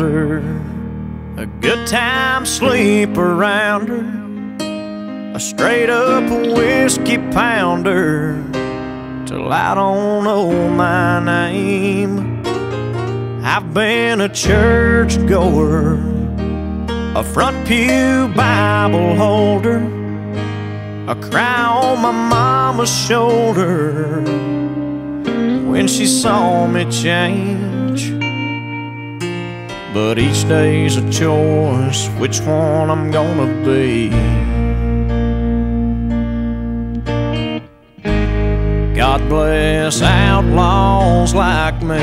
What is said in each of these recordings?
a good time sleep around her, a straight up whiskey pounder, till I don't know oh, my name. I've been a church goer, a front pew Bible holder, a cry on my mama's shoulder. When she saw me change. But each day's a choice, which one I'm gonna be. God bless outlaws like me.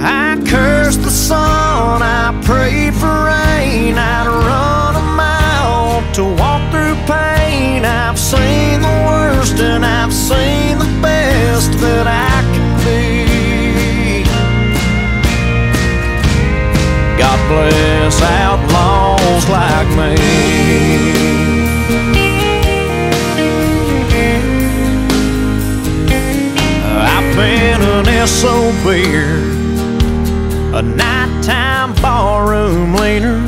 I curse the sun, I pray for rain, I'd run a mile to walk through pain. I've seen the worst and I've seen bless outlaws like me. I've been an SOB, a nighttime barroom leaner.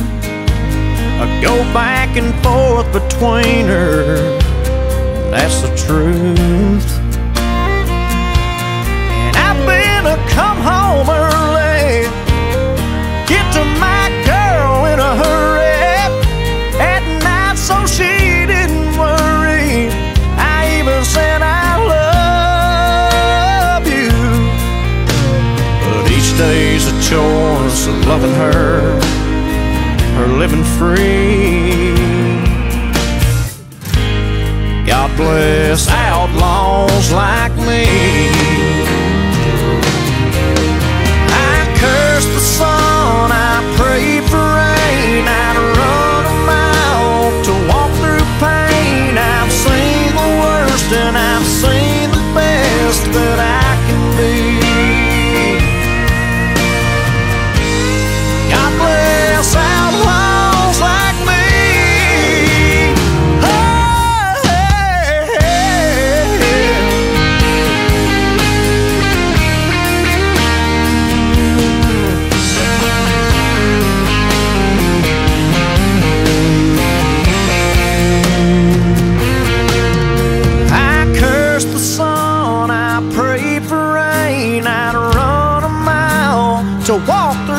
I go back and forth between her. That's the truth. Living free. God bless outlaws like me. to walk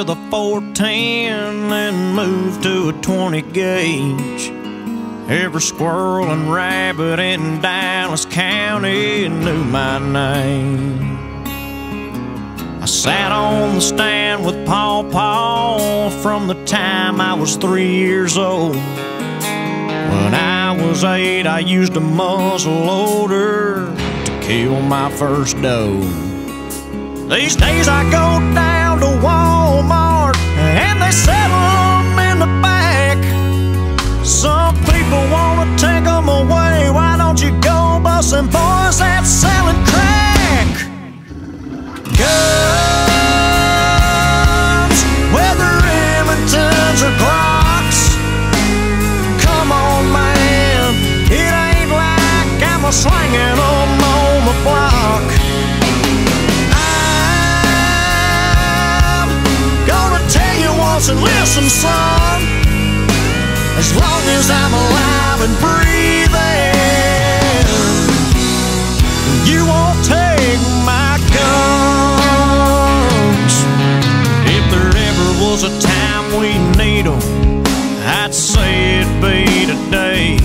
with a 410 and moved to a 20 gauge. Every squirrel and rabbit in Dallas County knew my name. I sat on the stand with Paw Paw from the time I was three years old. When I was eight, I used a muzzle loader to kill my first doe. These days I go down to Walmart and they sell them in the back. Some people wanna take them away. Why don't you go bust some boys that's selling crack? Guns, As long as I'm alive and breathing, you won't take my guns. If there ever was a time we need 'em, I'd say it'd be today.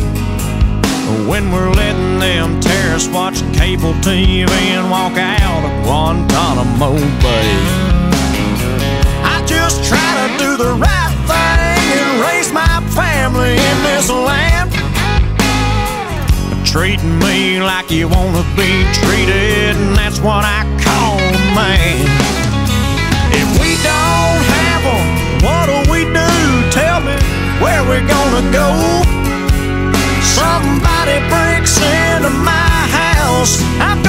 When we're letting them terrorists watch cable TV and walk out of Guantanamo Bay. I just try to do the right thing and raise my family in this land. Treating me like you wanna be treated, and that's what I call a man. If we don't have 'em, what do we do? Tell me where we're gonna go. Somebody breaks into my house, I'm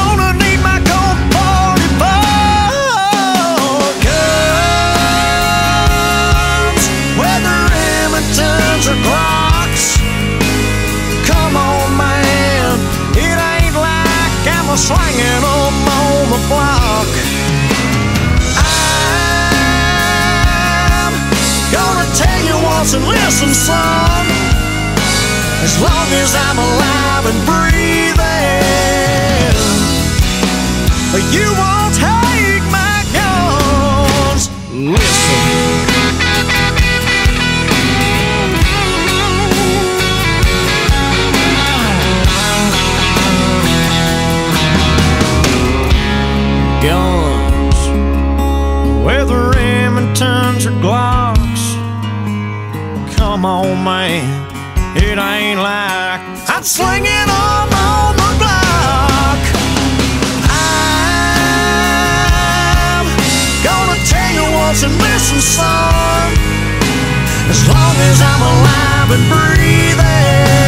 and listen, son. As long as I'm alive and breathing, you won't take my guns. Listen. Guns, On, man. It ain't like I'm slinging them on the block. I'm gonna tell you once and listen, son. As long as I'm alive and breathing,